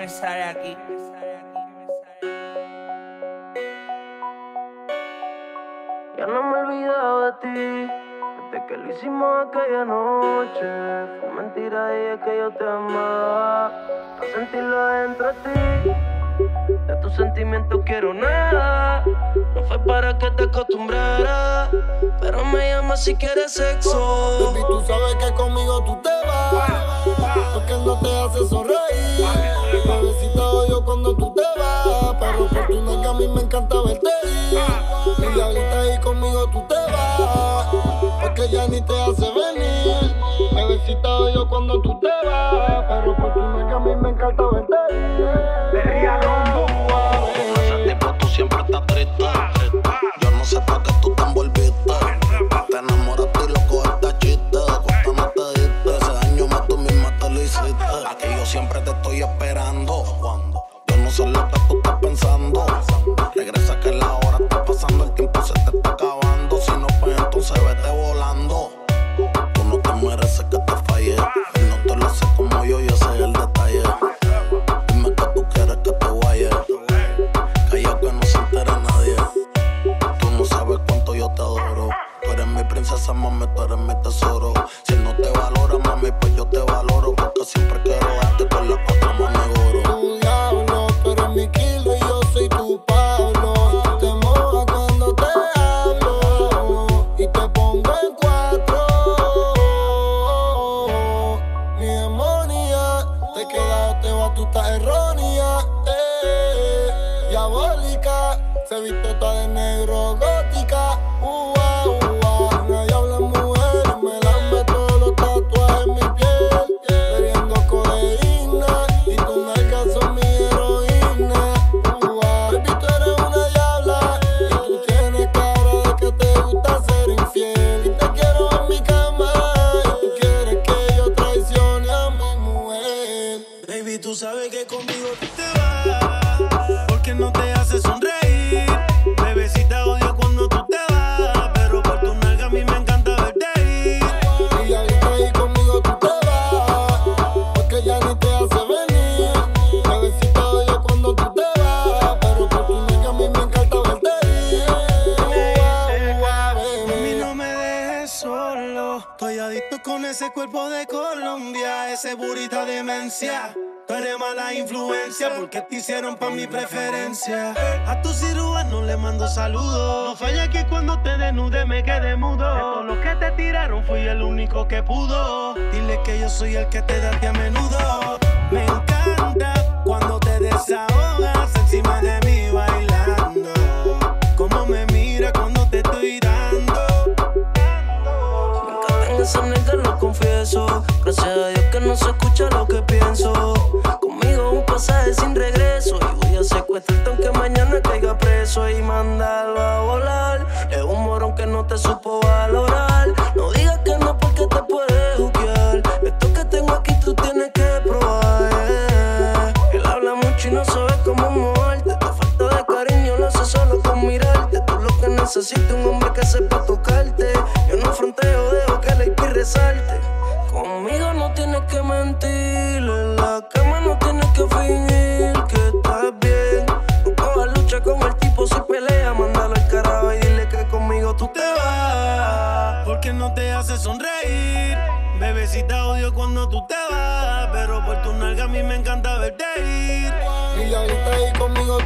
me sale aquí. Ya no me he olvidado de ti, desde que lo hicimos aquella noche. Fue mentira y que yo te amaba, para sentirlo dentro de ti. De tus sentimientos quiero nada, no fue para que te acostumbrara, pero me llama si quieres sexo. Baby, tú sabes que conmigo tú te porque no te hace sonreír. Bebecita yo cuando tú te vas, pero por tu que a mí me encanta verte ir. Mi diablita ahí conmigo tú te vas, porque ya ni te hace venir. Bebecita yo cuando tú te vas, pero por tu que a mí me encanta verte. Princesa, mami, tú eres mi tesoro. Si no te valora, mami, pues yo te valoro. Porque siempre quiero darte con la otra mami goro. Tu diablo, tú eres mi kilo y yo soy tu Pablo. Te mojas cuando te hablo y te pongo en cuatro. Mi demonia, te queda, te va, tú estás errónea. Eh, diabólica, se viste toda de negro, ese cuerpo de Colombia, ese burita demencia. Tú eres mala influencia porque te hicieron pa' mi preferencia. A tu cirujano le mando saludos. No falla que cuando te desnude me quede mudo. De todos los que te tiraron fui el único que pudo. Dile que yo soy el que te da a menudo. Me encanta cuando te desahogas encima de mí bailando. Como me mira cuando te estoy dando. Me encantan esas lo confieso. Gracias a Dios que no se escucha lo que pienso. Pasaje sin regreso. Y voy a secuestrarte aunque mañana caiga preso y mandarlo a volar. Es un morón que no te supo valorar. No digas que no porque te puedes juzgar. Esto que tengo aquí tú tienes que probar. eh. Él habla mucho y no sabe cómo moverte. Te falta de cariño, lo hace solo con mirarte. Tú lo que necesitas un hombre que sepa tocarte. Yo no fronteo, dejo que la IP resalte. Conmigo no tienes que mentir. Porque no te hace sonreír. Bebecita odio cuando tú te vas. Pero por tu nalga a mí me encanta verte ir. Y ahorita ahí conmigo